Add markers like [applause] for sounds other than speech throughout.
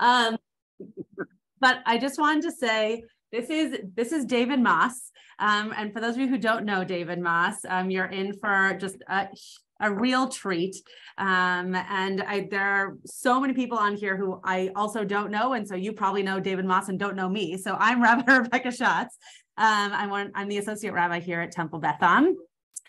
Um, but I just wanted to say this is this is David Moss. Um, and for those of you who don't know David Moss, um, you're in for just a, a real treat. Um, and I, there are so many people on here who I also don't know. And so you probably know David Moss and don't know me. So I'm [laughs] Rabbi Rebecca Schatz. Um, I'm, one, I'm the associate rabbi here at Temple Beth Am.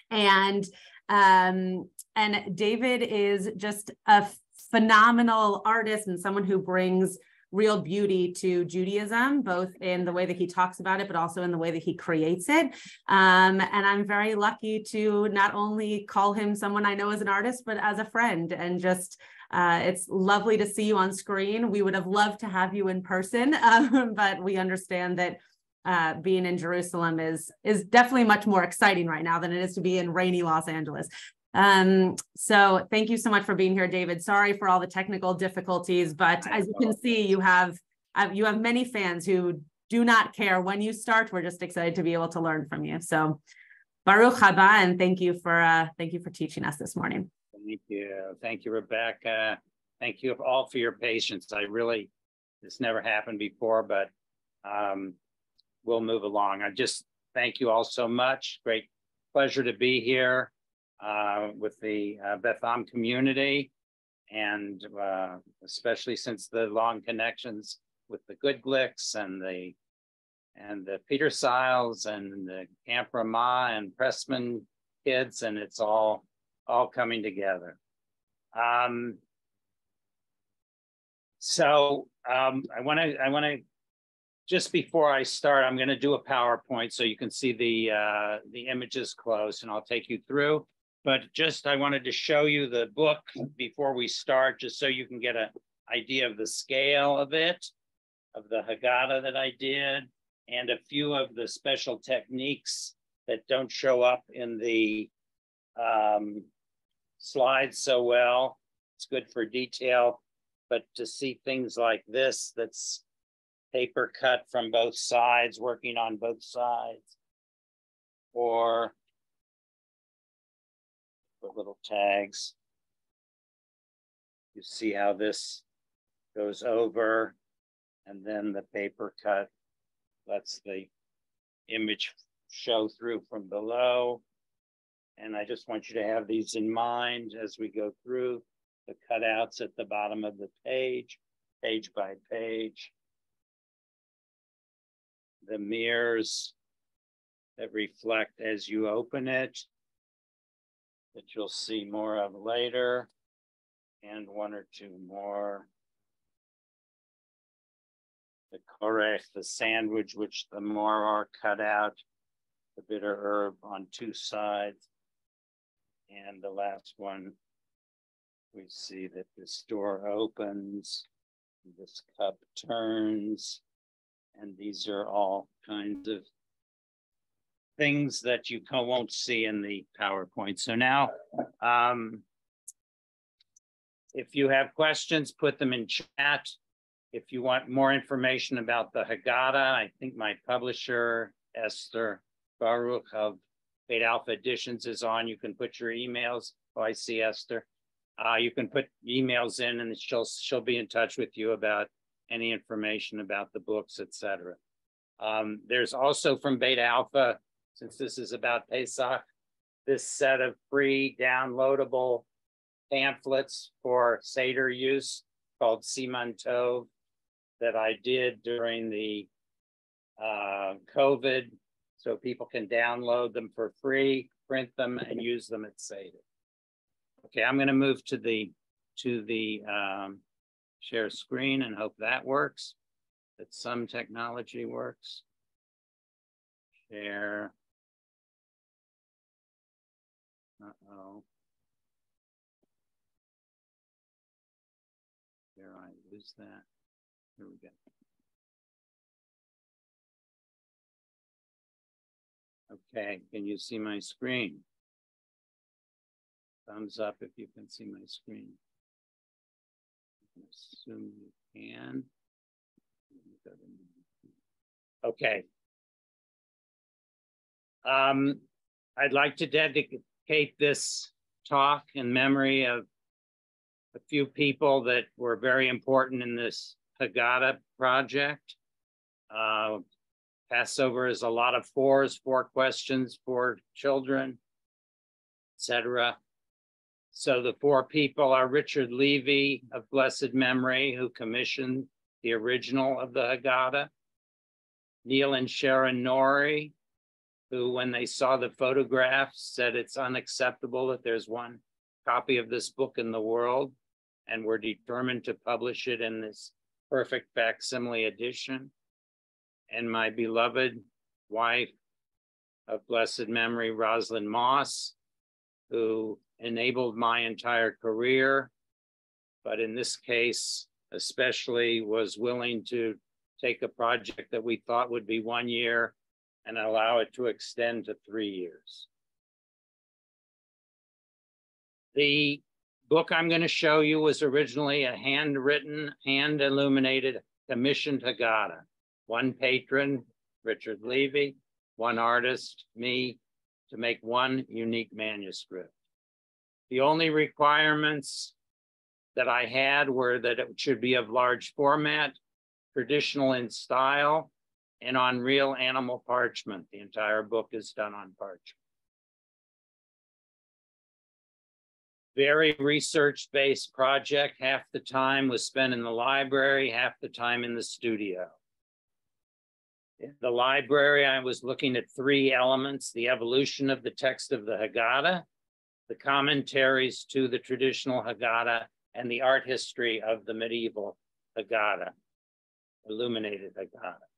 And um, and David is just a phenomenal artist and someone who brings real beauty to Judaism, both in the way that he talks about it, but also in the way that he creates it. Um, and I'm very lucky to not only call him someone I know as an artist, but as a friend. And just uh, it's lovely to see you on screen. We would have loved to have you in person, [laughs] um, but we understand that uh, being in Jerusalem is is definitely much more exciting right now than it is to be in rainy Los Angeles. Um, so thank you so much for being here, David. Sorry for all the technical difficulties, but as you can see, you have uh, you have many fans who do not care when you start. We're just excited to be able to learn from you. So Baruch haba, and thank you for uh, thank you for teaching us this morning. Thank you, thank you, Rebecca. Thank you all for your patience. I really this never happened before, but um, we'll move along. I just thank you all so much. Great pleasure to be here uh, with the uh, Beth Am community, and uh, especially since the long connections with the Goodglicks and the and the Peter Siles and the Camp Ramah and Pressman kids, and it's all all coming together. Um, so um, I want to I want to just before I start, I'm going to do a PowerPoint so you can see the uh, the images close, and I'll take you through. But just I wanted to show you the book before we start, just so you can get an idea of the scale of it, of the Haggadah that I did, and a few of the special techniques that don't show up in the um, slides so well. It's good for detail, but to see things like this, that's paper cut from both sides, working on both sides, or put little tags. You see how this goes over and then the paper cut lets the image show through from below. And I just want you to have these in mind as we go through the cutouts at the bottom of the page, page by page. The mirrors that reflect as you open it that you'll see more of later, and one or two more. The korech, the sandwich, which the more are cut out, the bitter herb on two sides. And the last one, we see that this door opens, this cup turns, and these are all kinds of things that you won't see in the PowerPoint. So now, um, if you have questions, put them in chat. If you want more information about the Haggadah, I think my publisher, Esther Baruch of Bet Alpha Editions is on. You can put your emails. Oh, I see Esther. Uh, you can put emails in and she'll, she'll be in touch with you about any information about the books, etc. Um, there's also from Bet Alpha since this is about Pesach, this set of free downloadable pamphlets for Seder use called Siman Tov that I did during the uh, COVID, so people can download them for free, print them, and use them at Seder. Okay, I'm going to move to the to the um, share screen and hope that works. That some technology works. Share. Uh-oh. Dare I lose that? Here we go. Okay, can you see my screen? Thumbs up if you can see my screen. I assume you can. Okay. Um, I'd like to dedicate dedicate this talk in memory of a few people that were very important in this Haggadah project. Uh, Passover is a lot of fours, four questions for children, etc. So the four people are Richard Levy of blessed memory, who commissioned the original of the Haggadah. Neil and Sharon Norry, who, when they saw the photographs, said it's unacceptable that there's one copy of this book in the world, and were determined to publish it in this perfect facsimile edition. And my beloved wife of blessed memory, Rosalind Moss, who enabled my entire career, but in this case, especially was willing to take a project that we thought would be one year and allow it to extend to three years. The book I'm going to show you was originally a handwritten, hand illuminated, commission to Haggadah. One patron, Richard Levy, one artist, me, to make one unique manuscript. The only requirements that I had were that it should be of large format, traditional in style, and on real animal parchment. The entire book is done on parchment. Very research-based project. Half the time was spent in the library, half the time in the studio. In the library, I was looking at three elements, the evolution of the text of the Haggadah, the commentaries to the traditional Haggadah, and the art history of the medieval Haggadah, illuminated Haggadah.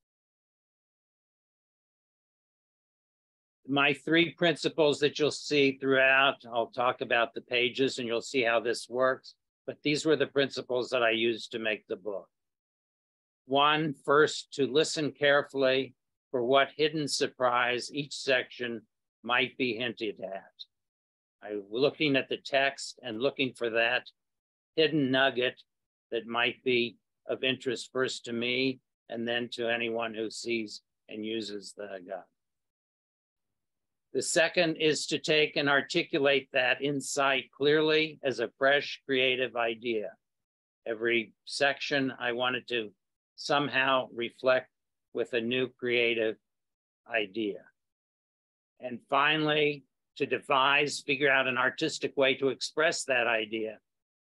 My three principles that you'll see throughout, I'll talk about the pages and you'll see how this works, but these were the principles that I used to make the book. One, first, to listen carefully for what hidden surprise each section might be hinted at. I looking at the text and looking for that hidden nugget that might be of interest first to me and then to anyone who sees and uses the gun. The second is to take and articulate that insight clearly as a fresh creative idea. Every section I wanted to somehow reflect with a new creative idea. And finally, to devise, figure out an artistic way to express that idea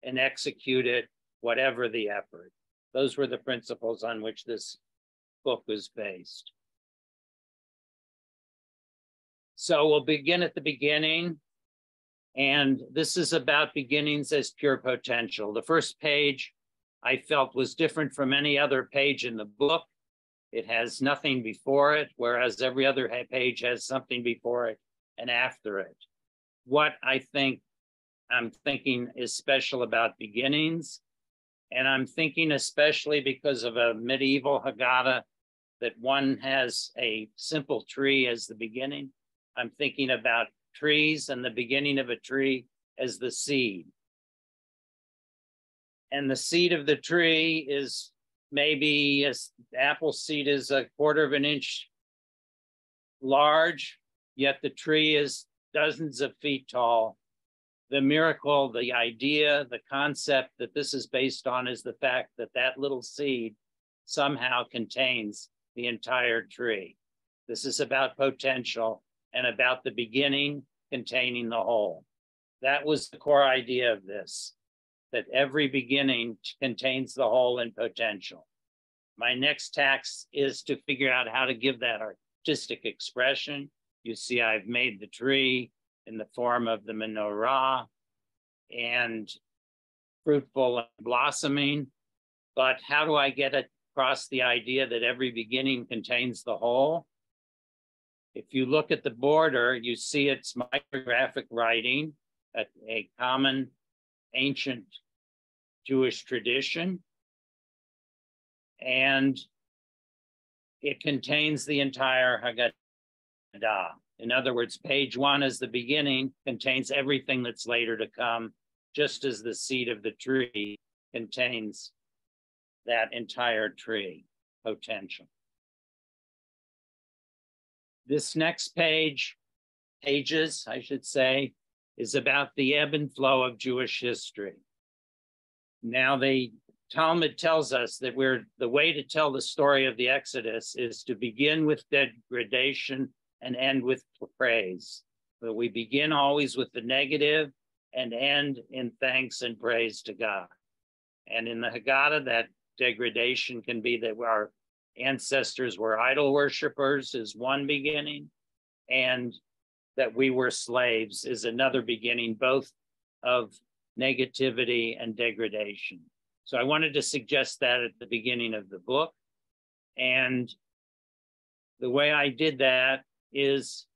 and execute it, whatever the effort. Those were the principles on which this book was based. So we'll begin at the beginning. And this is about beginnings as pure potential. The first page I felt was different from any other page in the book. It has nothing before it, whereas every other page has something before it and after it. What I think I'm thinking is special about beginnings. And I'm thinking especially because of a medieval Haggadah that one has a simple tree as the beginning. I'm thinking about trees and the beginning of a tree as the seed. And the seed of the tree is maybe a apple seed is a quarter of an inch large, yet the tree is dozens of feet tall the miracle, the idea, the concept that this is based on is the fact that that little seed somehow contains the entire tree. This is about potential and about the beginning containing the whole. That was the core idea of this, that every beginning contains the whole and potential. My next task is to figure out how to give that artistic expression. You see, I've made the tree, in the form of the menorah and fruitful and blossoming. But how do I get across the idea that every beginning contains the whole? If you look at the border, you see it's micrographic writing, a, a common ancient Jewish tradition. And it contains the entire Haggadah. In other words, page one is the beginning, contains everything that's later to come, just as the seed of the tree contains that entire tree potential. This next page, pages, I should say, is about the ebb and flow of Jewish history. Now, the Talmud tells us that we're the way to tell the story of the Exodus is to begin with degradation and end with praise. But we begin always with the negative and end in thanks and praise to God. And in the Haggadah, that degradation can be that our ancestors were idol worshippers, is one beginning, and that we were slaves is another beginning, both of negativity and degradation. So I wanted to suggest that at the beginning of the book. And the way I did that is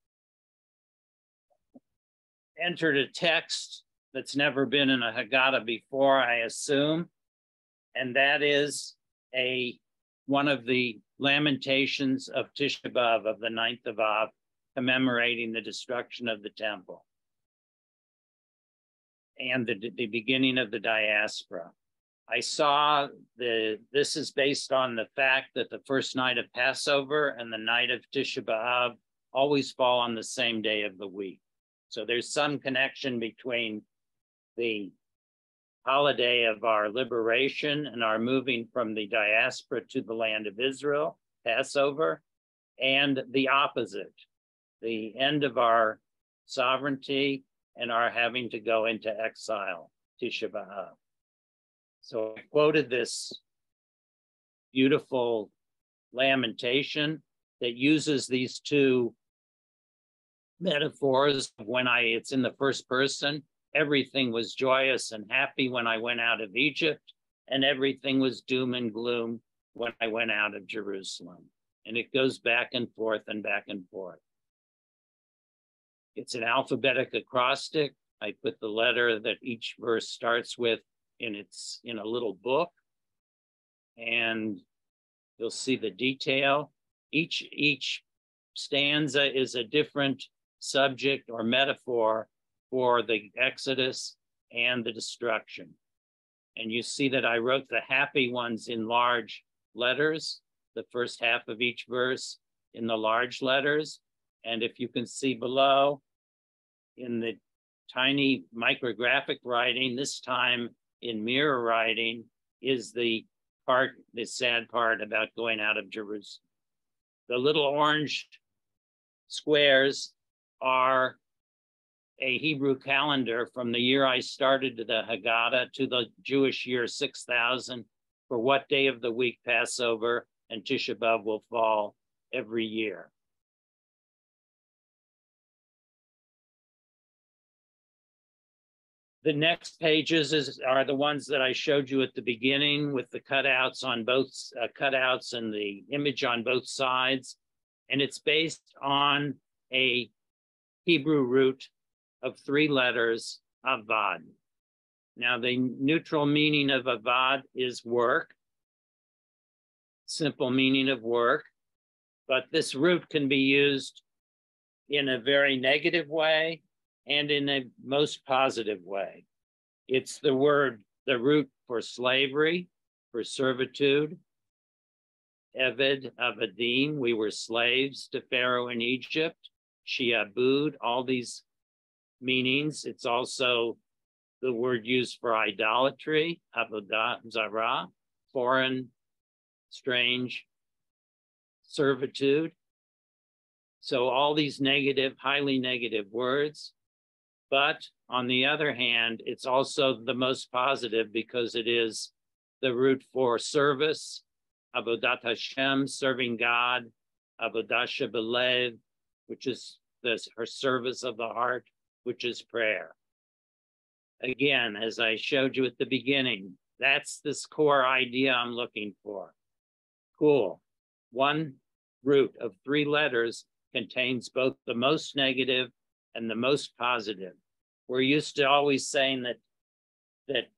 entered a text that's never been in a Haggadah before, I assume. And that is a one of the lamentations of Tisha B'Av of the ninth of Av, commemorating the destruction of the temple and the, the beginning of the diaspora. I saw the, this is based on the fact that the first night of Passover and the night of Tisha B'Av always fall on the same day of the week. So there's some connection between the holiday of our liberation and our moving from the diaspora to the land of Israel, Passover, and the opposite, the end of our sovereignty and our having to go into exile, Tisha B'Av. So I quoted this beautiful lamentation that uses these two metaphors when I it's in the first person. Everything was joyous and happy when I went out of Egypt, and everything was doom and gloom when I went out of Jerusalem. And it goes back and forth and back and forth. It's an alphabetic acrostic. I put the letter that each verse starts with in its in a little book. And you'll see the detail. Each each stanza is a different subject or metaphor for the Exodus and the destruction. And you see that I wrote the happy ones in large letters, the first half of each verse in the large letters. And if you can see below in the tiny micrographic writing, this time in mirror writing, is the part, the sad part about going out of Jerusalem. The little orange squares are a Hebrew calendar from the year I started the Haggadah to the Jewish year 6000 for what day of the week Passover and Tisha B'Av will fall every year. The next pages is, are the ones that I showed you at the beginning with the cutouts on both uh, cutouts and the image on both sides. And it's based on a Hebrew root of three letters, avad. Now, the neutral meaning of avad is work, simple meaning of work, but this root can be used in a very negative way and in a most positive way. It's the word, the root for slavery, for servitude. Eved, Avadim, we were slaves to Pharaoh in Egypt. Shiabud, all these meanings. It's also the word used for idolatry, avodah zara, foreign, strange, servitude. So all these negative, highly negative words. But on the other hand, it's also the most positive because it is the root for service, avodat Hashem, serving God, avodah shebelev, which is this her service of the heart, which is prayer. Again, as I showed you at the beginning, that's this core idea I'm looking for. Cool. One root of three letters contains both the most negative and the most positive. We're used to always saying that that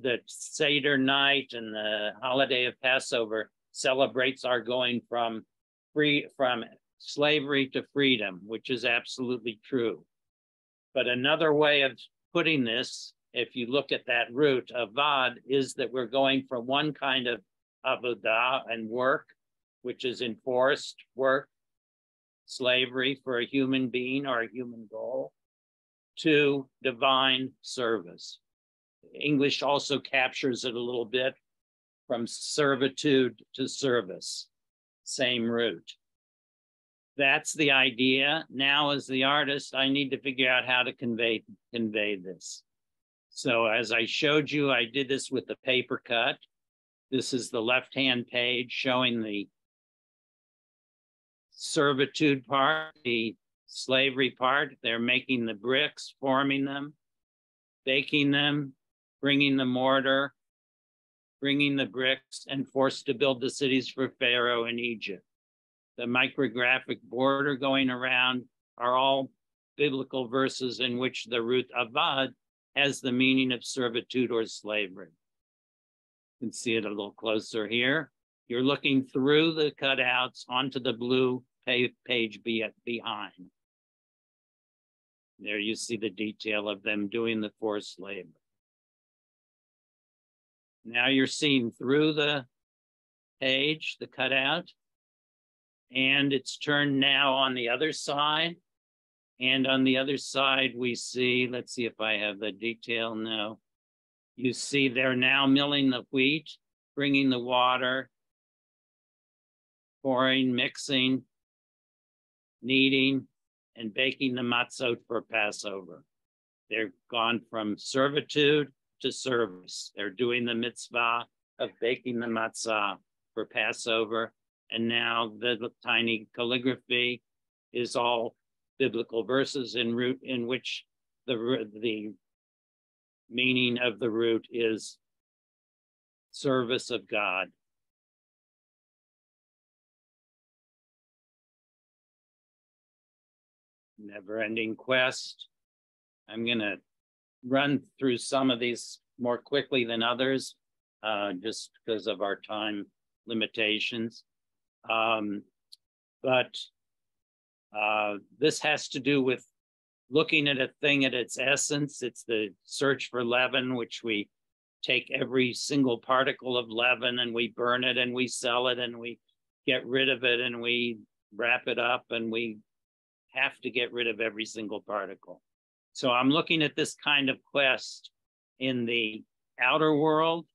that Seder night and the holiday of Passover celebrates our going from free from slavery to freedom, which is absolutely true. But another way of putting this, if you look at that root of vad, is that we're going from one kind of avodah and work, which is enforced work, slavery for a human being or a human goal, to divine service. English also captures it a little bit from servitude to service, same root. That's the idea. Now, as the artist, I need to figure out how to convey, convey this. So as I showed you, I did this with the paper cut. This is the left-hand page showing the servitude part, the slavery part. They're making the bricks, forming them, baking them, bringing the mortar, bringing the bricks, and forced to build the cities for Pharaoh in Egypt. The micrographic border going around are all biblical verses in which the root avad has the meaning of servitude or slavery. You can see it a little closer here. You're looking through the cutouts onto the blue page behind. There you see the detail of them doing the forced labor. Now you're seeing through the page, the cutout, and it's turned now on the other side. And on the other side, we see, let's see if I have the detail now. You see they're now milling the wheat, bringing the water, pouring, mixing, kneading, and baking the matzot for Passover. They're gone from servitude to service. They're doing the mitzvah of baking the matzah for Passover. And now the tiny calligraphy is all biblical verses in root in which the the meaning of the root is service of God. Never ending quest. I'm going to run through some of these more quickly than others, uh, just because of our time limitations. Um, but uh, this has to do with looking at a thing at its essence. It's the search for leaven, which we take every single particle of leaven and we burn it and we sell it and we get rid of it and we wrap it up and we have to get rid of every single particle. So I'm looking at this kind of quest in the outer world,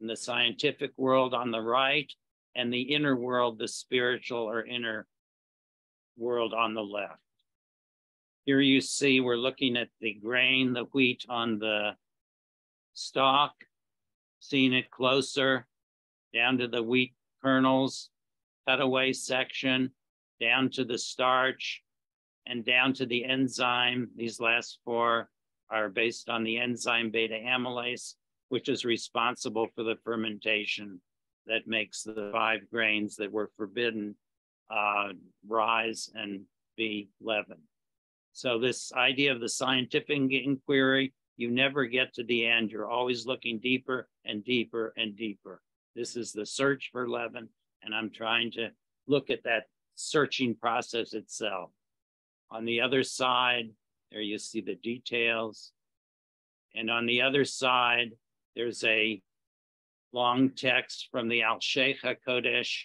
in the scientific world on the right, and the inner world, the spiritual or inner world on the left. Here you see we're looking at the grain, the wheat on the stalk, seeing it closer, down to the wheat kernels, cutaway section, down to the starch, and down to the enzyme. These last four are based on the enzyme beta amylase, which is responsible for the fermentation that makes the five grains that were forbidden uh, rise and be leavened. So this idea of the scientific inquiry, you never get to the end. You're always looking deeper and deeper and deeper. This is the search for leaven, and I'm trying to look at that searching process itself. On the other side, there you see the details. And on the other side, there's a long text from the Alshich HaKadosh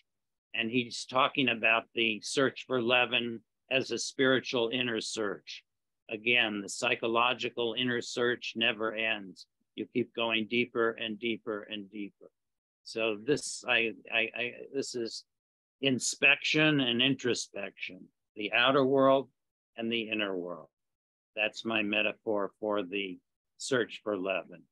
and he's talking about the search for leaven as a spiritual inner search. Again, the psychological inner search never ends. You keep going deeper and deeper and deeper. So this, I, I, I this is inspection and introspection, the outer world and the inner world. That's my metaphor for the search for leaven.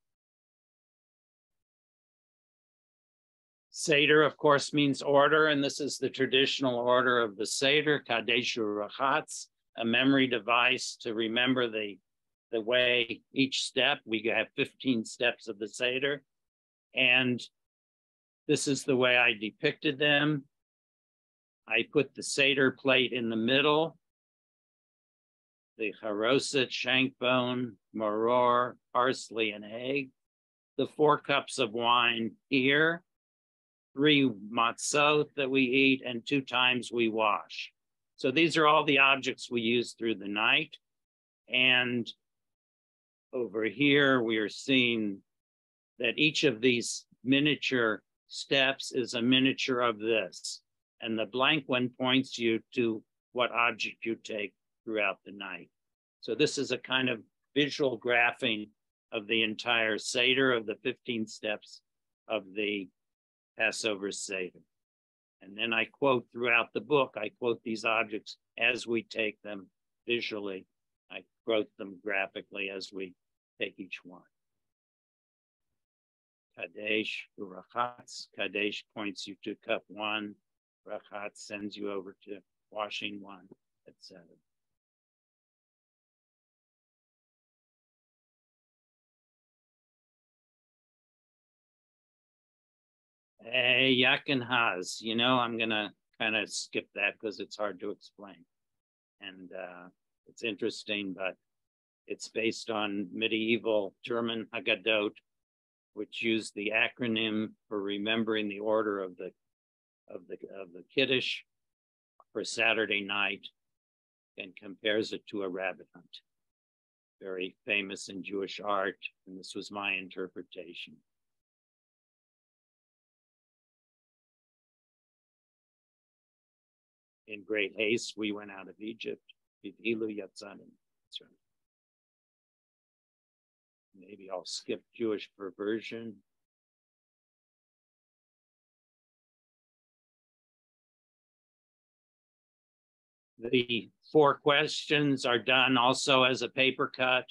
Seder, of course, means order, and this is the traditional order of the Seder, Kadesh Urachatz, a memory device to remember the, the way each step, we have 15 steps of the Seder, and this is the way I depicted them. I put the Seder plate in the middle, the haroset, shank bone, maror, parsley, and egg, the four cups of wine here, three matzot that we eat, and two times we wash. So these are all the objects we use through the night. And over here, we are seeing that each of these miniature steps is a miniature of this. And the blank one points you to what object you take throughout the night. So this is a kind of visual graphing of the entire Seder of the 15 steps of the Passover Seder. And then I quote throughout the book, I quote these objects as we take them visually. I quote them graphically as we take each one. Kadesh, Urachatz. Kadesh points you to cup one. Rachatz sends you over to washing one, etc. Hey, Yaknehaz, you know, I'm going to kind of skip that because it's hard to explain. And uh, it's interesting, but it's based on medieval German Haggadot, which used the acronym for remembering the order of the of the of the Kiddush for Saturday night and compares it to a rabbit hunt. Very famous in Jewish art, and this was my interpretation. In great haste, we went out of Egypt. Maybe I'll skip Jewish perversion. The four questions are done also as a paper cut.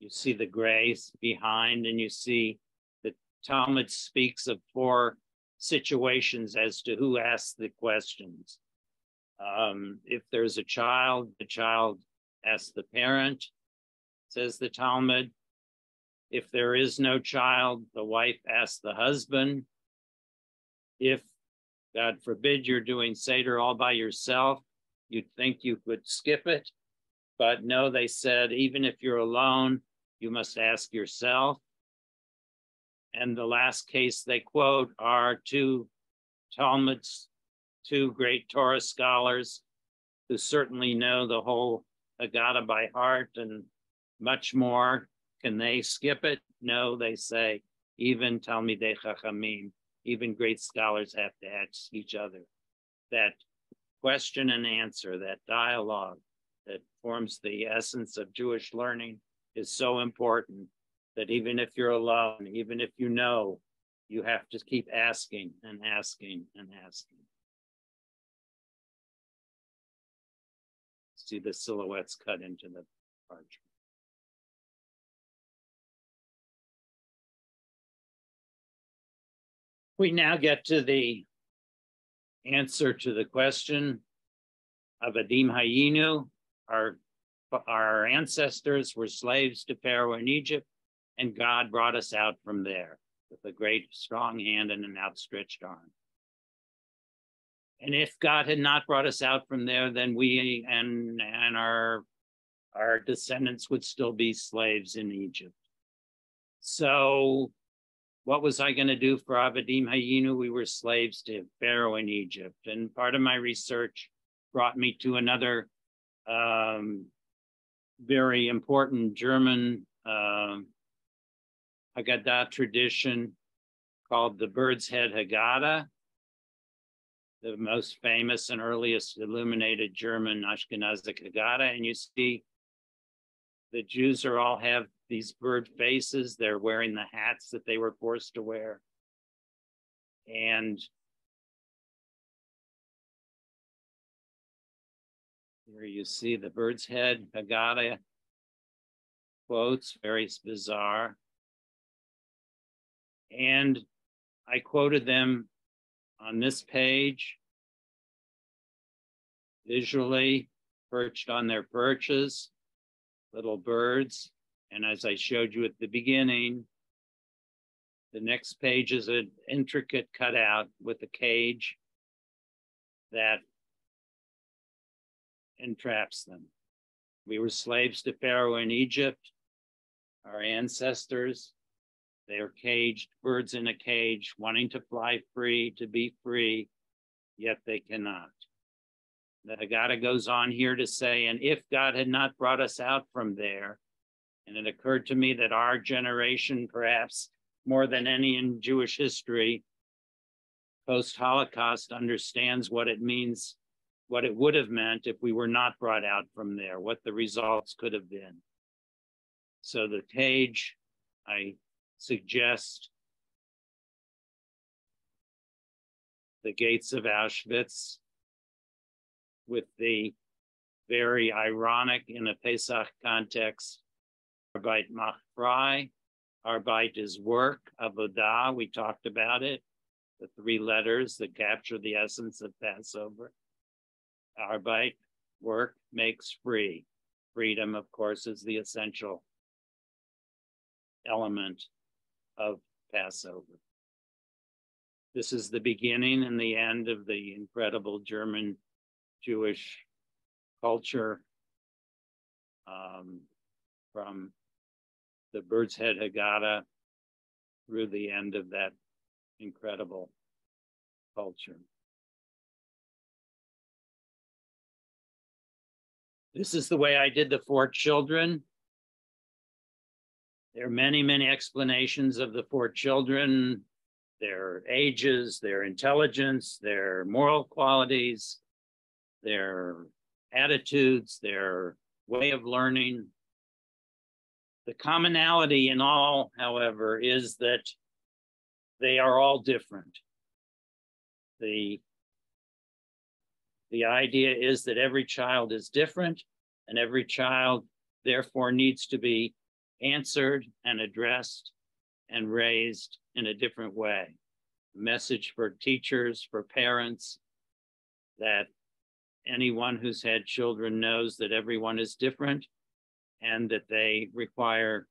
You see the grace behind, and you see that Talmud speaks of four situations as to who asks the questions. Um, if there's a child, the child asks the parent, says the Talmud. If there is no child, the wife asks the husband. If, God forbid, you're doing Seder all by yourself, you'd think you could skip it. But no, they said, even if you're alone, you must ask yourself. And the last case they quote are two Talmuds, two great Torah scholars who certainly know the whole Haggadah by heart and much more. Can they skip it? No, they say, even Talmidei Chachamim, even great scholars have to ask each other that question and answer, that dialogue that forms the essence of Jewish learning is so important that even if you're alone, even if you know, you have to keep asking and asking and asking. See the silhouettes cut into the parchment. We now get to the answer to the question of Avadim Hayinu. Our, our ancestors were slaves to Pharaoh in Egypt, and God brought us out from there with a great strong hand and an outstretched arm. And if God had not brought us out from there, then we and and our our descendants would still be slaves in Egypt. So what was I going to do for Avadim Hayinu? We were slaves to Pharaoh in Egypt. And part of my research brought me to another um, very important German uh, Haggadah tradition called the Bird's Head Haggadah, the most famous and earliest illuminated German Ashkenazic Haggadah. And you see the Jews are all have these bird faces. They're wearing the hats that they were forced to wear. And here you see the bird's head, Haggadah quotes, very bizarre. And I quoted them on this page, visually perched on their perches, little birds. And as I showed you at the beginning, the next page is an intricate cutout with a cage that entraps them. We were slaves to Pharaoh in Egypt. Our ancestors, they are caged, birds in a cage, wanting to fly free, to be free, yet they cannot. The Haggadah goes on here to say, and if God had not brought us out from there, and it occurred to me that our generation, perhaps more than any in Jewish history, post Holocaust, understands what it means, what it would have meant if we were not brought out from there, what the results could have been. So the cage I suggest the gates of Auschwitz with the very ironic in a Pesach context, Arbeit macht frei. Arbeit is work, avodah, we talked about it, the three letters that capture the essence of Passover. Arbeit, work, makes free. Freedom, of course, is the essential element of Passover. This is the beginning and the end of the incredible German Jewish culture um, from the Bird's Head Haggadah through the end of that incredible culture. This is the way I did the four children. There are many, many explanations of the four children, their ages, their intelligence, their moral qualities, their attitudes, their way of learning. The commonality in all, however, is that they are all different. The, the idea is that every child is different and every child therefore needs to be answered and addressed and raised in a different way. A message for teachers, for parents, that anyone who's had children knows that everyone is different and that they require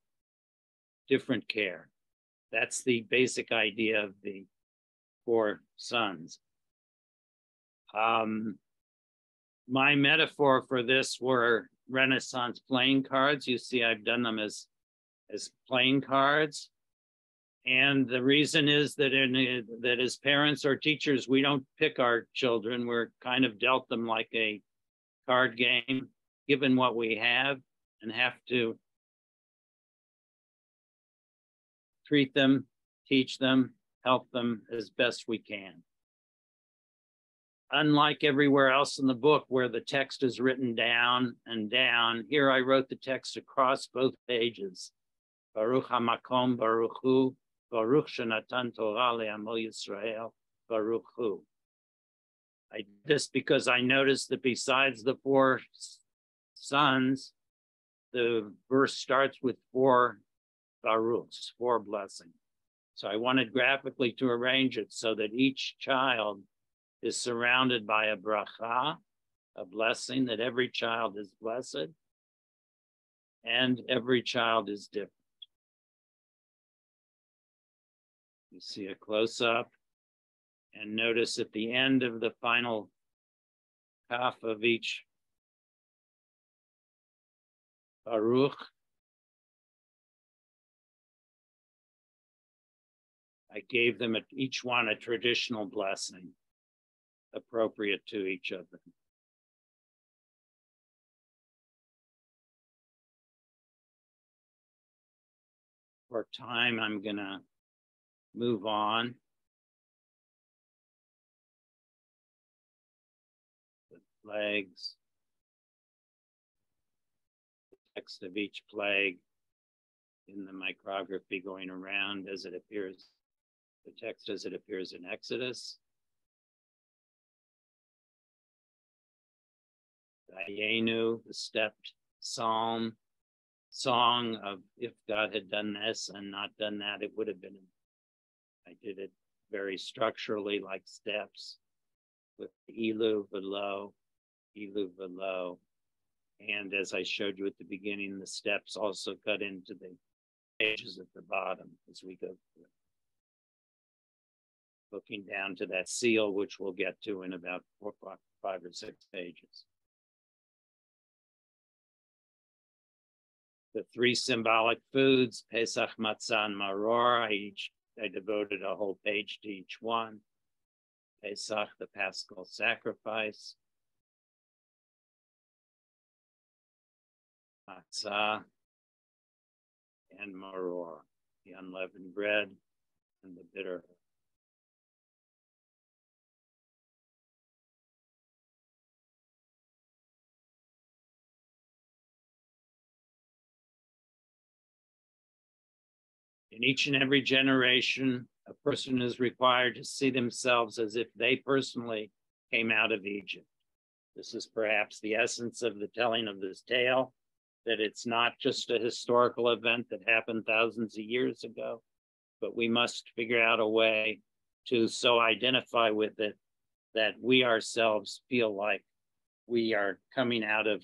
different care. That's the basic idea of the four sons. Um, my metaphor for this were Renaissance playing cards. You see, I've done them as, as playing cards. And the reason is that in that as parents or teachers, we don't pick our children. We're kind of dealt them like a card game, given what we have, and have to treat them, teach them, help them as best we can. Unlike everywhere else in the book where the text is written down and down, here I wrote the text across both pages. Baruch HaMakom Baruch Hu, Baruch Shenatan Torah Le'amo Yisrael, Baruch Hu. I did this because I noticed that besides the four sons, the verse starts with four baruchs, four blessings. So I wanted graphically to arrange it so that each child is surrounded by a bracha, a blessing that every child is blessed, and every child is different. See a close up and notice at the end of the final half of each Baruch, I gave them each one a traditional blessing appropriate to each of them. For time, I'm going to move on. The plagues, the text of each plague in the micrography going around as it appears, the text as it appears in Exodus. Dayenu, the stepped psalm, song of if God had done this and not done that, it would have been I did it very structurally like steps with Elu below, Elu below. And as I showed you at the beginning, the steps also cut into the pages at the bottom as we go through. Looking down to that seal, which we'll get to in about four, five or six pages. The three symbolic foods, Pesach, Matzah, and Maror, I each I devoted a whole page to each one. Pesach, the Paschal sacrifice. Matzah and maror, the unleavened bread and the bitter In each and every generation, a person is required to see themselves as if they personally came out of Egypt. This is perhaps the essence of the telling of this tale that it's not just a historical event that happened thousands of years ago, but we must figure out a way to so identify with it that we ourselves feel like we are coming out of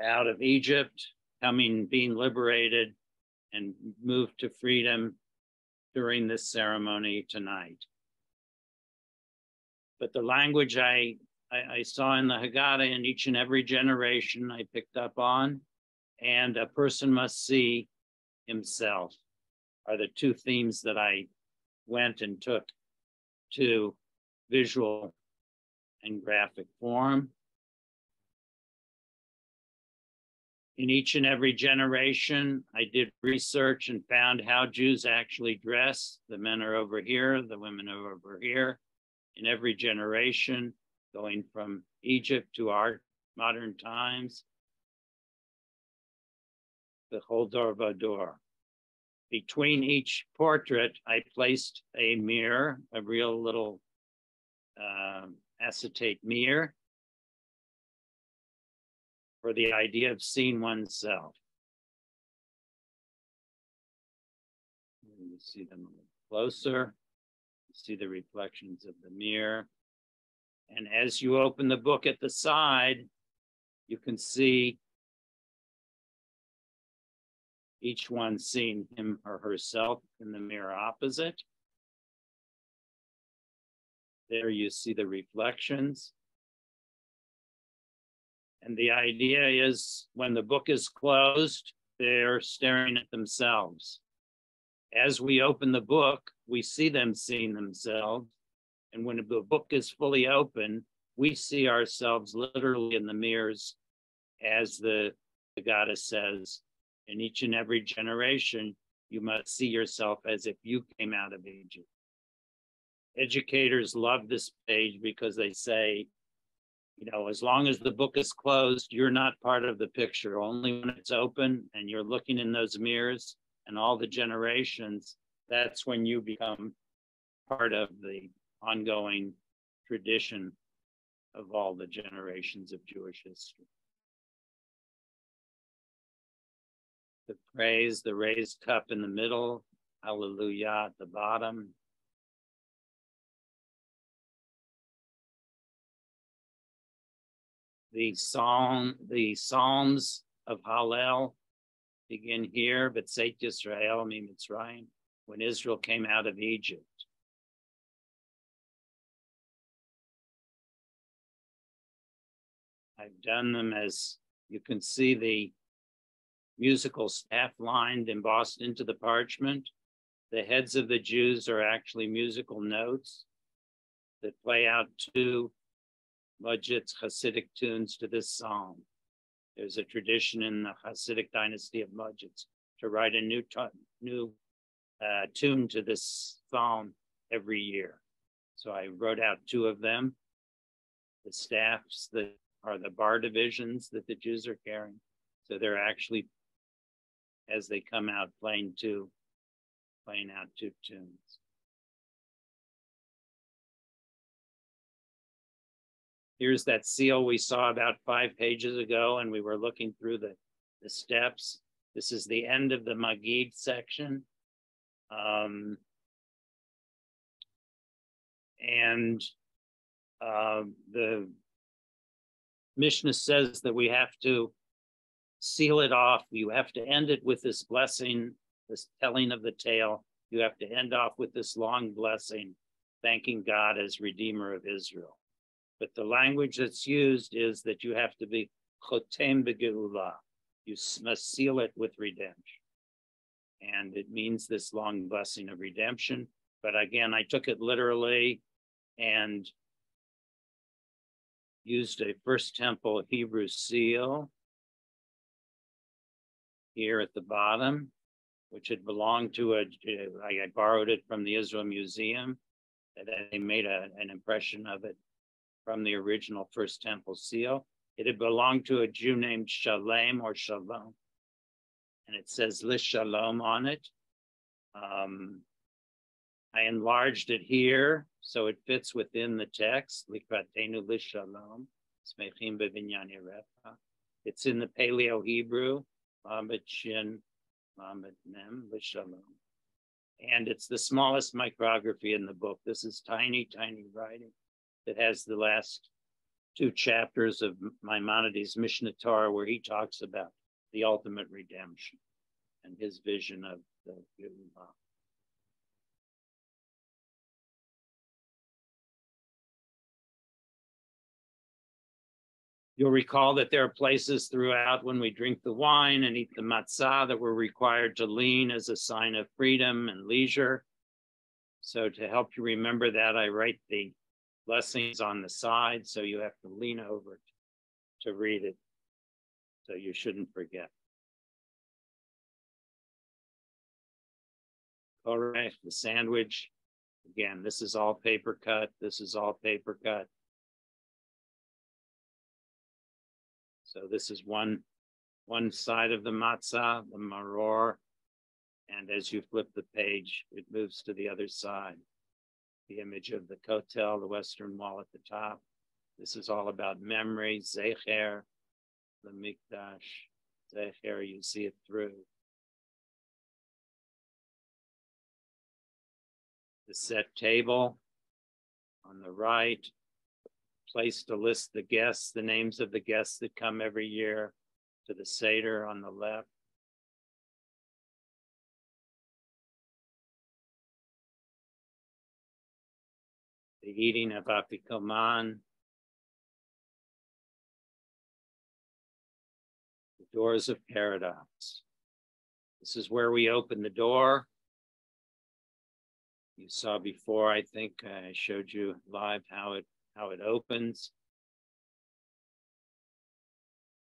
out of Egypt, coming being liberated and move to freedom during this ceremony tonight. But the language I, I, I saw in the Haggadah in each and every generation I picked up on, and a person must see himself are the two themes that I went and took to visual and graphic form. In each and every generation, I did research and found how Jews actually dress. The men are over here, the women are over here. In every generation, going from Egypt to our modern times, the whole door door. Between each portrait, I placed a mirror, a real little um, acetate mirror for the idea of seeing oneself. You see them a little closer, you see the reflections of the mirror. And as you open the book at the side, you can see each one seeing him or herself in the mirror opposite. There you see the reflections. And the idea is when the book is closed, they're staring at themselves. As we open the book, we see them seeing themselves. And when the book is fully open, we see ourselves literally in the mirrors, as the, the Haggadah says, in each and every generation, you must see yourself as if you came out of Egypt. Educators love this page because they say, you know, as long as the book is closed, you're not part of the picture. Only when it's open and you're looking in those mirrors and all the generations, that's when you become part of the ongoing tradition of all the generations of Jewish history. The praise, the raised cup in the middle, hallelujah at the bottom, the psalm, the Psalms of Hallel begin here, but Seit Yisrael Mitzrayim, when Israel came out of Egypt. I've done them as you can see the musical staff lined embossed into the parchment. The heads of the Jews are actually musical notes that play out two Modzitz Hasidic tunes to this psalm. There's a tradition in the Hasidic dynasty of Modzitz to write a new, new uh, tune to this psalm every year. So I wrote out two of them. The staffs that are the bar divisions that the Jews are carrying. So they're actually, as they come out, playing two, playing out two tunes. Here's that seal we saw about five pages ago, and we were looking through the, the steps. This is the end of the Magid section. Um, and uh, the Mishnah says that we have to seal it off. You have to end it with this blessing, this telling of the tale. You have to end off with this long blessing, thanking God as Redeemer of Israel. But the language that's used is that you have to be chotem begeulah. You must seal it with redemption. And it means this long blessing of redemption. But again, I took it literally and used a First Temple Hebrew seal here at the bottom, which had belonged to a, uh, I borrowed it from the Israel Museum. And they made a, an impression of it from the original First Temple seal. It had belonged to a Jew named Shalem or Shalom. and it says Lishalom on it. Um, I enlarged it here so it fits within the text. Likratenu Lishalom. It's in the Paleo Hebrew, Lishalom. And it's the smallest micrography in the book. This is tiny, tiny writing that has the last two chapters of Maimonides' Mishneh Torah, where he talks about the ultimate redemption and his vision of the Geulah. You'll recall that there are places throughout when we drink the wine and eat the matzah that we're required to lean as a sign of freedom and leisure. So to help you remember that, I write the blessings on the side, so you have to lean over to read it. So you shouldn't forget. All right, the sandwich. Again, this is all paper cut. This is all paper cut. So this is one, one side of the matzah, the maror. And as you flip the page, it moves to the other side. The image of the kotel, the western wall at the top. This is all about memory, zecher, the mikdash, zecher, you see it through. The set table on the right, place to list the guests, the names of the guests that come every year to the Seder on the left. The eating of Afikoman. The doors of paradise. This is where we open the door. You saw before, I think I showed you live how it how it opens.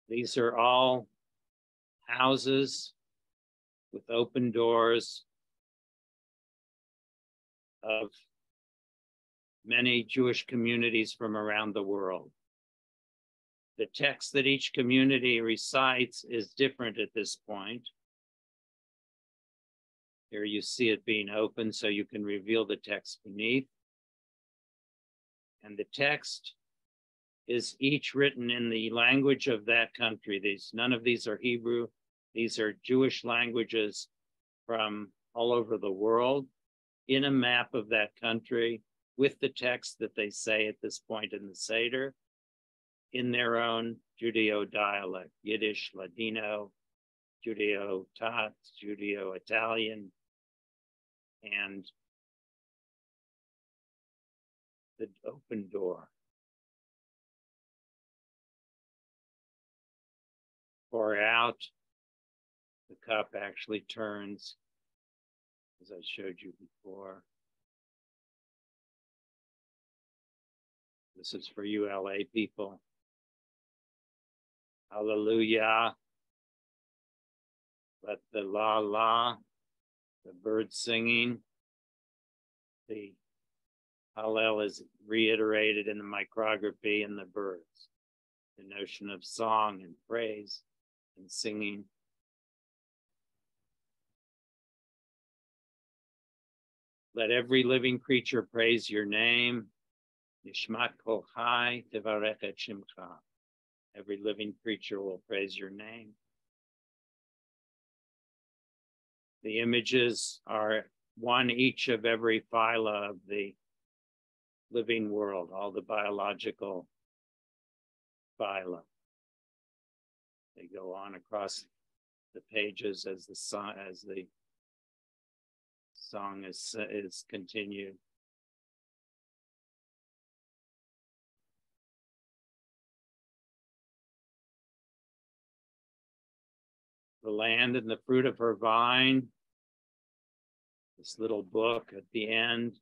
These are all houses with open doors of many Jewish communities from around the world. The text that each community recites is different at this point. Here you see it being open so you can reveal the text beneath and the text is each written in the language of that country. These none of these are Hebrew. These are Jewish languages from all over the world in a map of that country with the text that they say at this point in the Seder in their own Judeo dialect, Yiddish, Ladino, Judeo Tat, Judeo Italian, and the open door. Pour out, the cup actually turns, as I showed you before. This is for you, LA people. Hallelujah. Let the la la, the birds singing, the Hallel is reiterated in the micrography and the birds. The notion of song and praise and singing. Let every living creature praise your name. Nishmat kol tevarech shimcha. Every living creature will praise your name. The images are one each of every phyla of the living world, all the biological phyla. They go on across the pages as the song as the song is is continued. The land and the fruit of her vine. This little book at the end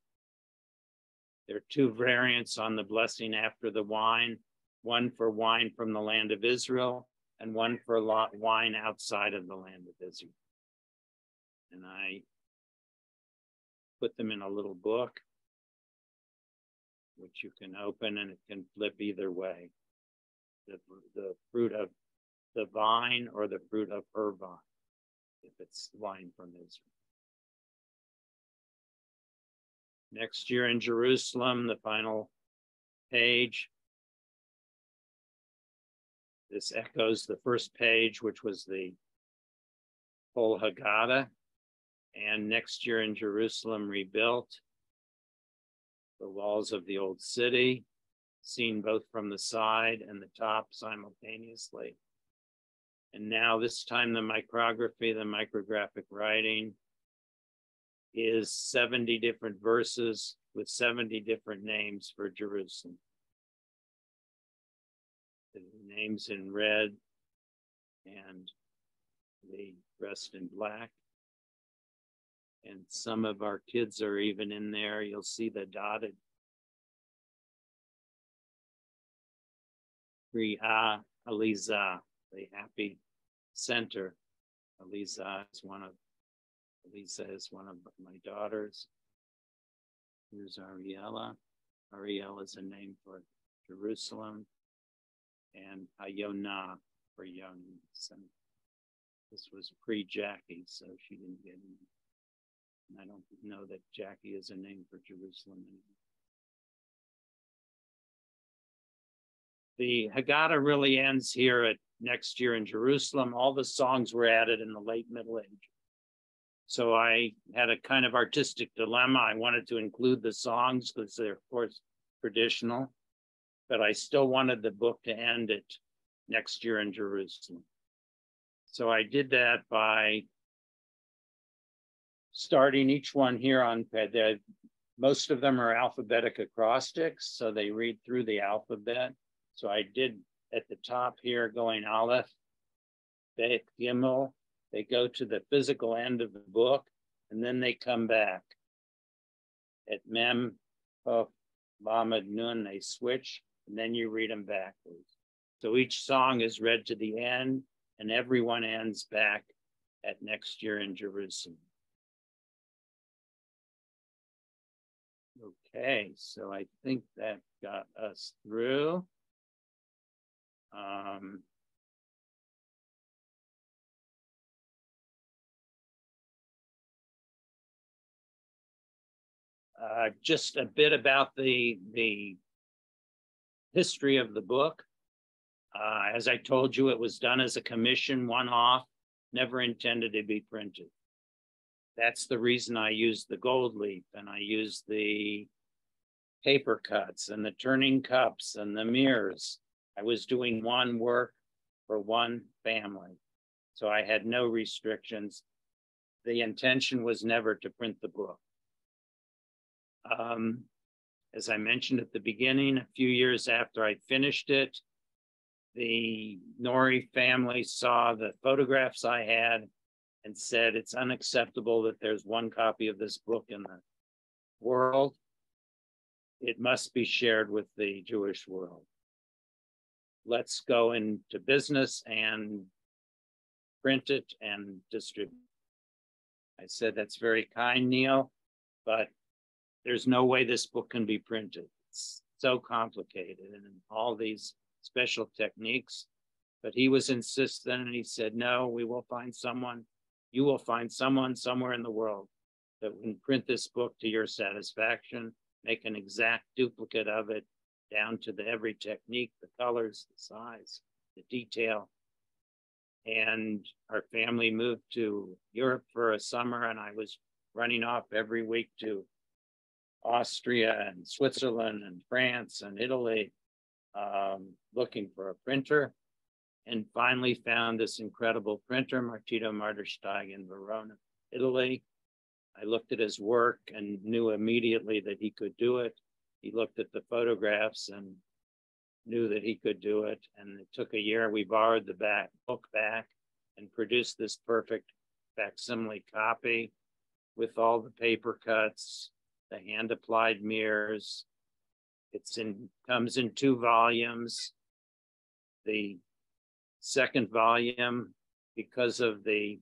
there are two variants on the blessing after the wine, one for wine from the land of Israel and one for wine outside of the land of Israel. And I put them in a little book, which you can open and it can flip either way. The, the fruit of the vine or the fruit of her vine. if it's wine from Israel. Next year in Jerusalem, the final page. This echoes the first page, which was the whole Haggadah. And next year in Jerusalem, rebuilt the walls of the old city, seen both from the side and the top simultaneously. And now, this time, the micrography, the micrographic writing is 70 different verses with 70 different names for Jerusalem. The names in red and the dressed in black. And some of our kids are even in there. You'll see the dotted. Kirya Aliza, the happy center. Aliza is one of Lisa is one of my daughters. Here's Ariella. Ariella is a name for Jerusalem, and Ayona for young. This was pre Jackie, so she didn't get in. And I don't know that Jackie is a name for Jerusalem anymore. The Haggadah really ends here at next year in Jerusalem. All the songs were added in the late Middle Ages. So I had a kind of artistic dilemma. I wanted to include the songs because they're, of course, traditional, but I still wanted the book to end at next year in Jerusalem. So I did that by starting each one here on most of them are alphabetic acrostics, so they read through the alphabet. So I did at the top here going Aleph, Bet, Gimel, they go to the physical end of the book and then they come back. At Mem, Hof, Lamed, Nun, they switch and then you read them backwards. So each song is read to the end and everyone ends back at next year in Jerusalem. Okay, so I think that got us through. Um, Uh, just a bit about the, the history of the book. Uh, as I told you, it was done as a commission, one off, never intended to be printed. That's the reason I used the gold leaf and I used the paper cuts and the turning cups and the mirrors. I was doing one work for one family. So I had no restrictions. The intention was never to print the book. Um, as I mentioned at the beginning, a few years after I finished it, the Norry family saw the photographs I had and said it's unacceptable that there's one copy of this book in the world. It must be shared with the Jewish world. Let's go into business and print it and distribute. I said, that's very kind, Neil, but there's no way this book can be printed. It's so complicated and all these special techniques. But he was insistent and he said, No, we will find someone, you will find someone somewhere in the world that can print this book to your satisfaction, make an exact duplicate of it down to the every technique, the colors, the size, the detail. And our family moved to Europe for a summer, and I was running off every week to Austria and Switzerland and France and Italy um, looking for a printer and finally found this incredible printer, Martino Mardersteig in Verona, Italy. I looked at his work and knew immediately that he could do it. He looked at the photographs and knew that he could do it. And it took a year. We borrowed the back book back and produced this perfect facsimile copy with all the paper cuts, the hand applied mirrors. It's in comes in two volumes. The second volume, because of the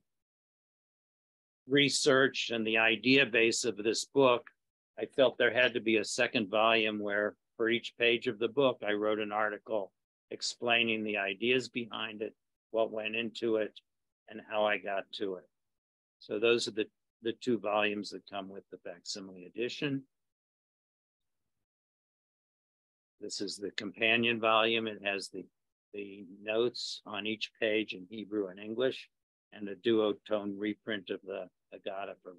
research and the idea base of this book, I felt there had to be a second volume where for each page of the book, I wrote an article explaining the ideas behind it, what went into it, and how I got to it. So those are the, the two volumes that come with the facsimile edition. This is the companion volume. It has the, the notes on each page in Hebrew and English and a duotone reprint of the Aggadah for.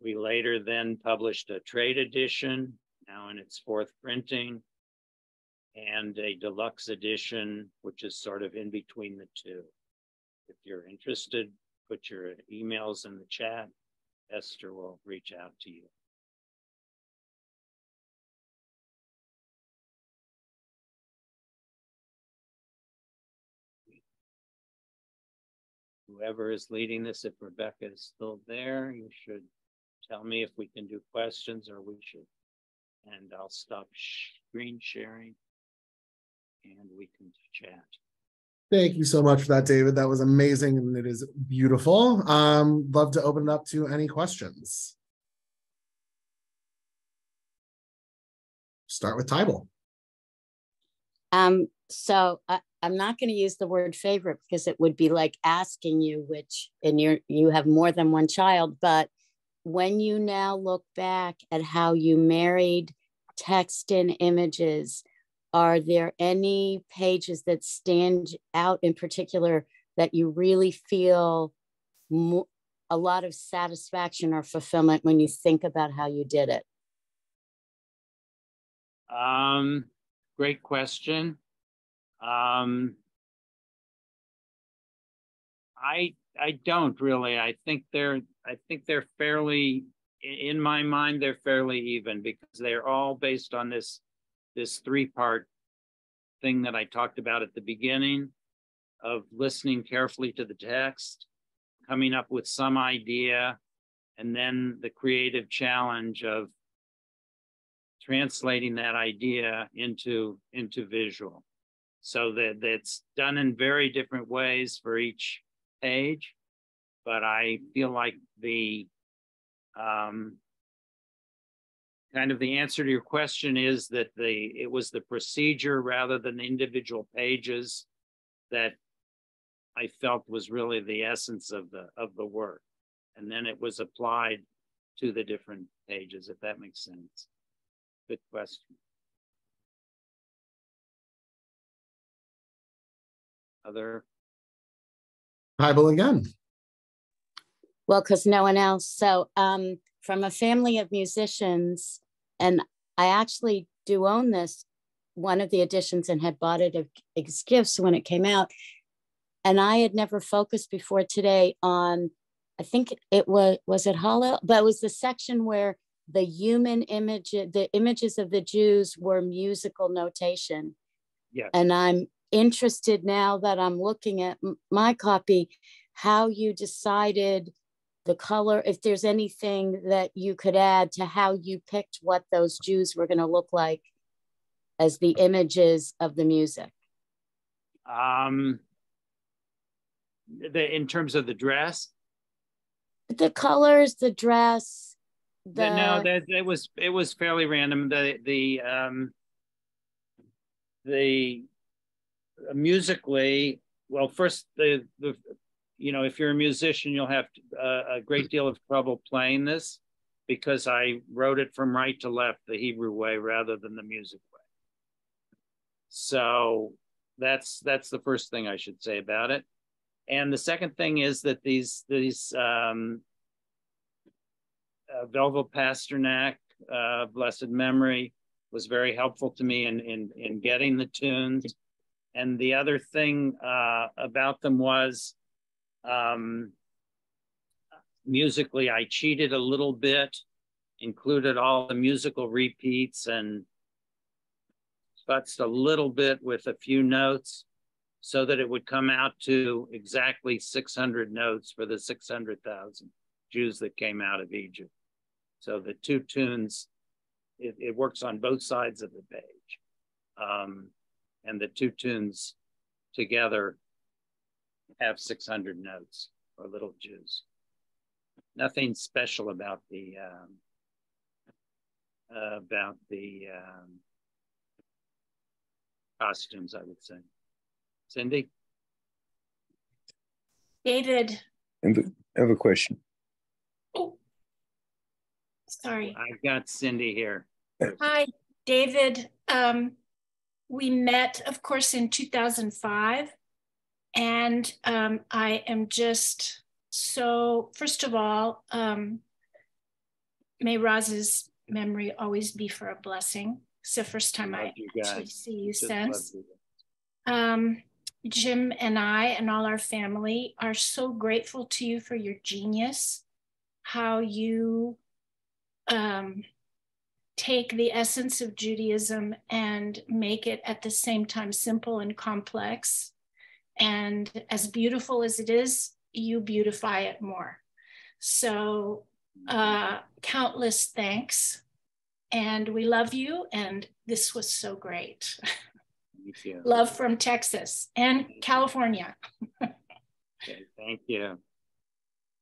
We later then published a trade edition, now in its fourth printing, and a deluxe edition, which is sort of in between the two. If you're interested, put your emails in the chat. Esther will reach out to you. Whoever is leading this, if Rebecca is still there, you should tell me if we can do questions or we should. And I'll stop screen sharing and we can chat. Thank you so much for that, David. That was amazing and it is beautiful. Um, love to open it up to any questions. Start with Tybal. Um, so I, I'm not going to use the word favorite because it would be like asking you which, and you're you have more than one child. But when you now look back at how you married text and images, are there any pages that stand out in particular that you really feel mo- a lot of satisfaction or fulfillment when you think about how you did it? Um, great question. Um, I I don't really. I think they're I think they're fairly in my mind they're fairly even because they're all based on this this three part thing that I talked about at the beginning of listening carefully to the text, coming up with some idea, and then the creative challenge of translating that idea into into visual. So that that's done in very different ways for each page but i feel like the um, kind of the answer to your question is that the it was the procedure rather than individual pages that I felt was really the essence of the of the work. And then it was applied to the different pages, if that makes sense. Good question. Other Bible again. Well, because no one else. So um from a family of musicians, and I actually do own this, one of the editions, and had bought it as gifts when it came out. And I had never focused before today on, I think it was, was it Hallel? But it was the section where the human image, the images of the Jews were musical notation. Yes. And I'm interested now that I'm looking at my copy, how you decided the color, if there's anything that you could add to how you picked what those Jews were going to look like as the images of the music. Um, the in terms of the dress, the colors, the dress. The... No, that it was it was fairly random. The the um the musically well first the the you know, if you're a musician, you'll have uh, a great deal of trouble playing this because I wrote it from right to left the Hebrew way rather than the music way. So that's that's the first thing I should say about it. And the second thing is that these these um, uh, Velvel Pasternak, uh, blessed memory, was very helpful to me in in in getting the tunes. And the other thing uh, about them was um, musically, I cheated a little bit, included all the musical repeats and futzed a little bit with a few notes so that it would come out to exactly 600 notes for the 600,000 Jews that came out of Egypt. So the two tunes, it, it works on both sides of the page. Um, and the two tunes together have 600 notes or little Jews. Nothing special about the um, uh, about the um, costumes, I would say. Cindy? David, have a- I have a question. Sorry. I've got Cindy here. Hi, David. Um, we met, of course, in 2005. And um, I am just so, first of all, um, may Roz's memory always be for a blessing. It's the first time I actually see you Just since. you. Um, Jim and I and all our family are so grateful to you for your genius, how you um, take the essence of Judaism and make it at the same time simple and complex. And as beautiful as it is, you beautify it more. So, uh, countless thanks. And we love you. And this was so great. You. [laughs] Love from Texas and California. Okay, thank you.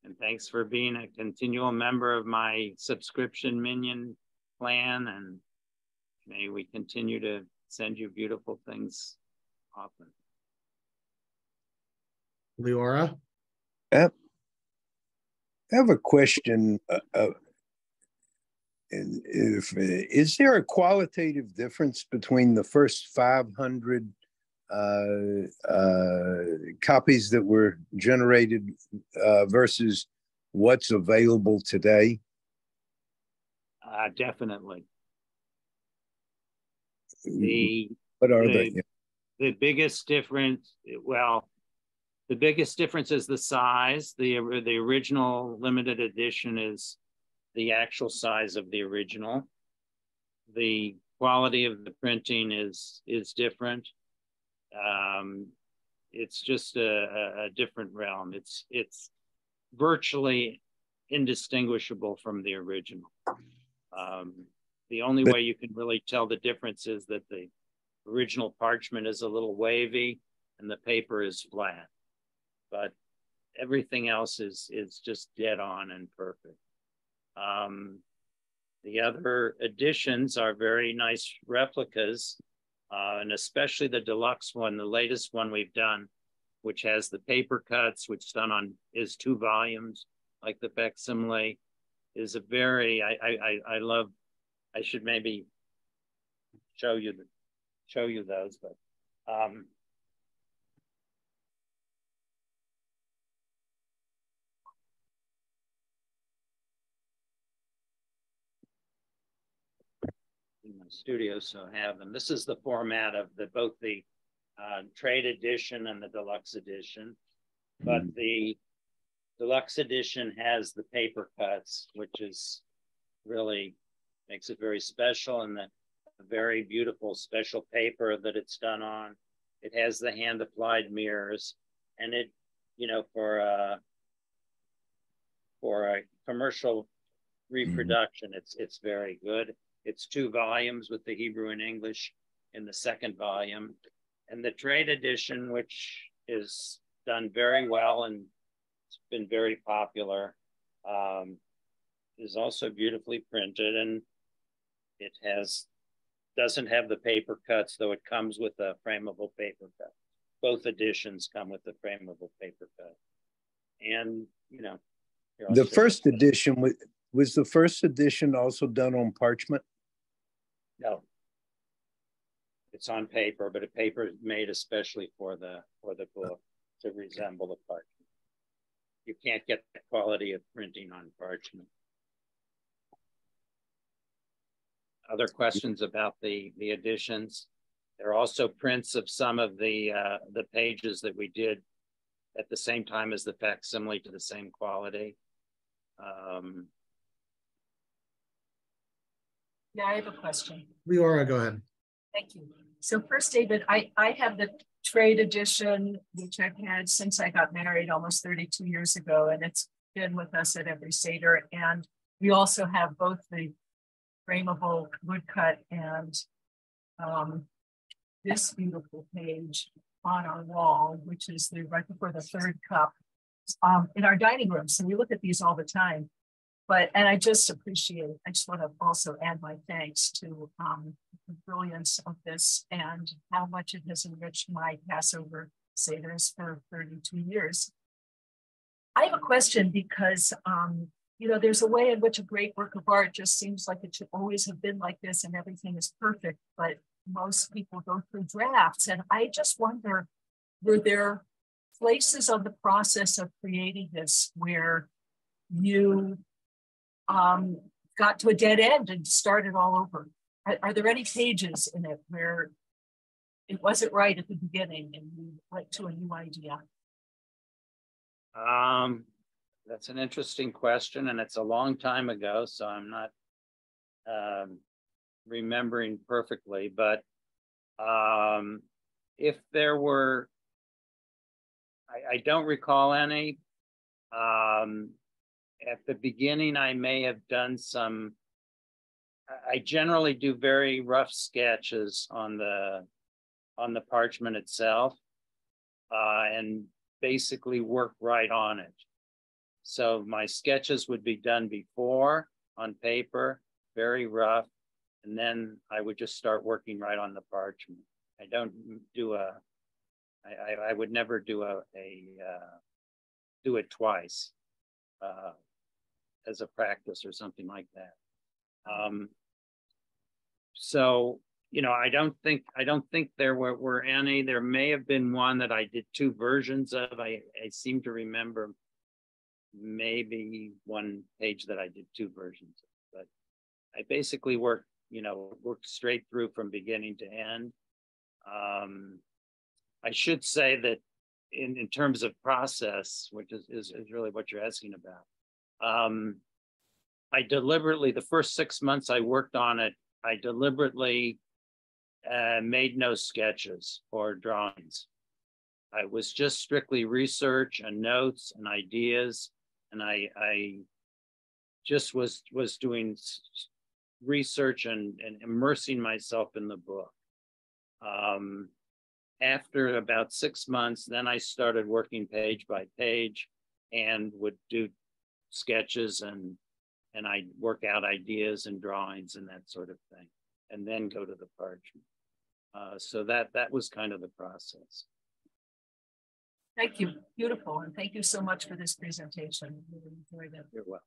And thanks for being a continual member of my subscription minion plan and may we continue to send you beautiful things often. Leora? I have a question. uh, uh, and if, is there a qualitative difference between the first 500 uh, uh, copies that were generated uh, versus what's available today? Uh, definitely. The What are the- they? the biggest difference, well, the biggest difference is the size. The the original limited edition is the actual size of the original. The quality of the printing is is different. Um, it's just a, a, different realm. It's it's virtually indistinguishable from the original. Um, the only way you can really tell the difference is that the original parchment is a little wavy and the paper is flat. But everything else is is just dead on and perfect. Um, the other editions are very nice replicas, uh, and especially the deluxe one, the latest one we've done, which has the paper cuts, which done on is two volumes, like the facsimile, is a very I I I, I love. I should maybe show you the show you those, but um, in my studio, so have them. This is the format of the both the uh, trade edition and the deluxe edition, but mm-hmm. the deluxe edition has the paper cuts, which is really makes it very special, and the very beautiful special paper that it's done on. It has the hand applied mirrors, and it, you know, for a for a commercial mm-hmm. reproduction, it's it's very good. It's two volumes with the Hebrew and English in the second volume, and the trade edition, which is done very well and it's been very popular, um, is also beautifully printed, and it has doesn't have the paper cuts, though it comes with a frameable paper cut. Both editions come with the frameable paper cut, and you know. The first edition was, was the first edition also done on parchment? No. It's on paper, but a paper made especially for the, for the book to resemble the parchment. You can't get the quality of printing on parchment. Other questions about the, the editions? There are also prints of some of the, uh, the pages that we did at the same time as the facsimile to the same quality. Um, Yeah, I have a question. Leora, go ahead. Thank you. So first, David, I, I have the trade edition, which I've had since I got married almost 32 years ago, and it's been with us at every Seder. And we also have both the frameable woodcut and um, this beautiful page on our wall, which is the right before the third cup um, in our dining room. So we look at these all the time. But, and I just appreciate, I just want to also add my thanks to um, the brilliance of this and how much it has enriched my Passover Seder's for 32 years. I have a question because, um, you know, there's a way in which a great work of art just seems like it should always have been like this and everything is perfect, but most people go through drafts. And I just wonder, were there places on the process of creating this where you um, got to a dead end and started all over? Are, are there any pages in it where it wasn't right at the beginning and you went to a new idea? Um, that's an interesting question, and it's a long time ago, so I'm not um, remembering perfectly. But um, if there were, I, I don't recall any. Um, at the beginning, I may have done some. I generally do very rough sketches on the on the parchment itself, uh, and basically work right on it. So my sketches would be done before on paper, very rough, and then I would just start working right on the parchment. I don't do a, I, I, would never do a, a uh, do it twice uh, as a practice or something like that. Um, so you know, I don't think I don't think there were, were any. There may have been one that I did two versions of. I, I seem to remember maybe one page that I did two versions of, but I basically worked, you know, worked straight through from beginning to end. Um, I should say that in, in terms of process, which is, is, is really what you're asking about, um, I deliberately, the first six months I worked on it, I deliberately uh, made no sketches or drawings. I was just strictly research and notes and ideas, and I, I just was was doing research and, and immersing myself in the book. Um, after about six months, then I started working page by page and would do sketches and and I'd work out ideas and drawings and that sort of thing, and then go to the parchment. Uh, so that that was kind of the process. Thank you. Beautiful. And thank you so much for this presentation. Really enjoyed it. You're welcome.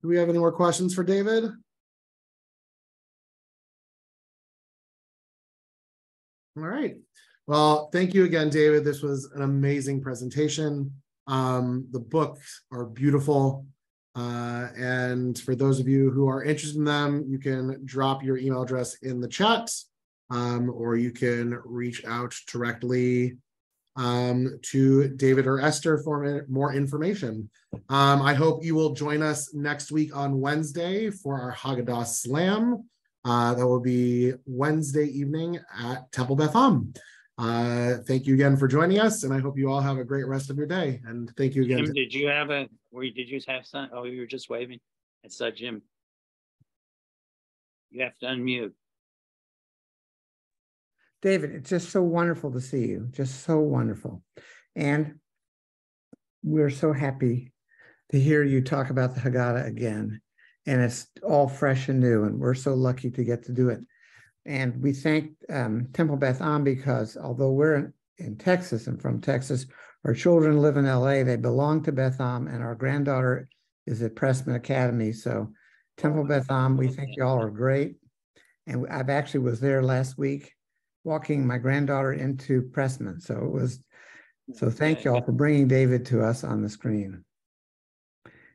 Do we have any more questions for David? All right. Well, thank you again, David. This was an amazing presentation. Um, the books are beautiful. Uh, and for those of you who are interested in them, you can drop your email address in the chat, um, or you can reach out directly um, to David or Esther for more information. Um, I hope you will join us next week on Wednesday for our Haggadah Slam. Uh, that will be Wednesday evening at Temple Beth Am. Uh, thank you again for joining us, and I hope you all have a great rest of your day. And thank you again. Jim, did you have a? Were you, did you have some? Oh, you were just waving. I saw Jim. You have to unmute. David, it's just so wonderful to see you. Just so wonderful, and we're so happy to hear you talk about the Haggadah again. And it's all fresh and new, and we're so lucky to get to do it. And we thank um, Temple Beth Am because although we're in, in, Texas and from Texas, our children live in LA. They belong to Beth Am, and our granddaughter is at Pressman Academy. So, Temple Beth Am, we think y'all are great. And I've actually was there last week, walking my granddaughter into Pressman. So it was. So thank y'all for bringing David to us on the screen.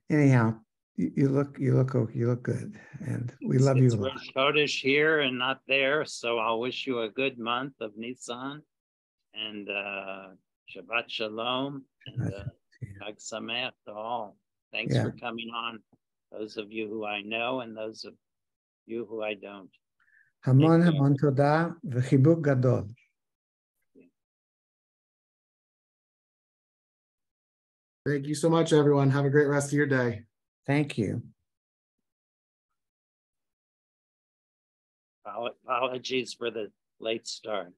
Anyhow, you, look you look oh, you look good, and we love it's you. It's Rosh here and not there, so I'll wish you a good month of Nissan, and uh, Shabbat Shalom, and uh, Sameach to all. Thanks yeah. for coming on, those of you who I know and those of you who I don't. Hamon hamon toda v'chibuk gadol. Thank you so much, everyone. Have a great rest of your day. Thank you. Apologies for the late start.